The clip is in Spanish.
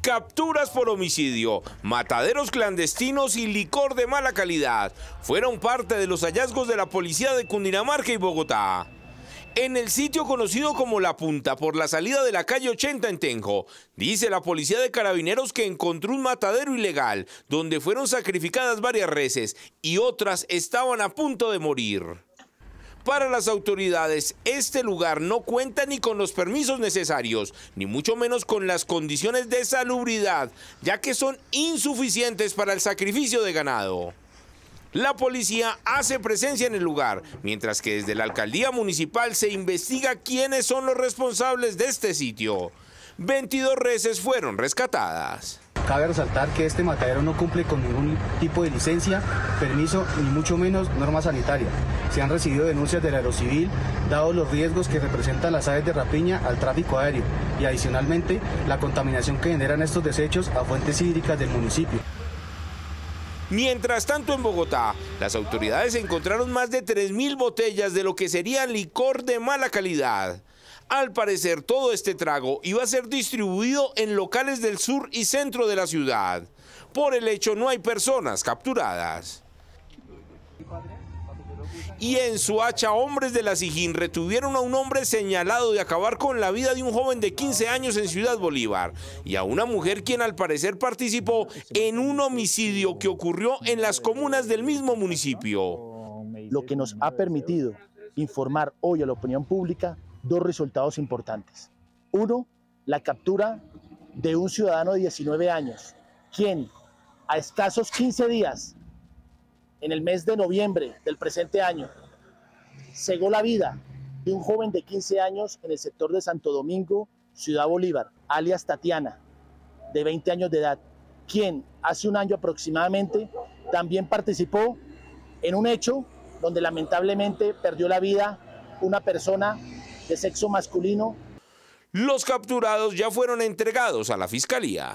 capturas por homicidio, mataderos clandestinos y licor de mala calidad fueron parte de los hallazgos de la policía de Cundinamarca y Bogotá. En el sitio conocido como La Punta, por la salida de la calle 80 en Tenjo, dice la policía de carabineros que encontró un matadero ilegal donde fueron sacrificadas varias reses y otras estaban a punto de morir. Para las autoridades, este lugar no cuenta ni con los permisos necesarios, ni mucho menos con las condiciones de salubridad, ya que son insuficientes para el sacrificio de ganado. La policía hace presencia en el lugar, mientras que desde la alcaldía municipal se investiga quiénes son los responsables de este sitio. 22 reses fueron rescatadas. Cabe resaltar que este matadero no cumple con ningún tipo de licencia, permiso ni mucho menos norma sanitaria. Se han recibido denuncias del aerocivil, dados los riesgos que representan las aves de rapiña al tráfico aéreo y adicionalmente la contaminación que generan estos desechos a fuentes hídricas del municipio. Mientras tanto en Bogotá, las autoridades encontraron más de 3.000 botellas de lo que sería licor de mala calidad. Al parecer todo este trago iba a ser distribuido en locales del sur y centro de la ciudad. Por el hecho no hay personas capturadas y en Suacha hombres de la Sijín retuvieron a un hombre señalado de acabar con la vida de un joven de 15 años en Ciudad Bolívar y a una mujer quien al parecer participó en un homicidio que ocurrió en las comunas del mismo municipio. Lo que nos ha permitido informar hoy a la opinión pública dos resultados importantes. Uno, la captura de un ciudadano de 19 años, quien a escasos 15 días en el mes de noviembre del presente año, cegó la vida de un joven de 15 años en el sector de Santo Domingo, Ciudad Bolívar, alias Tatiana, de 20 años de edad, quien hace un año aproximadamente también participó en un hecho donde lamentablemente perdió la vida una persona de sexo masculino. Los capturados ya fueron entregados a la fiscalía.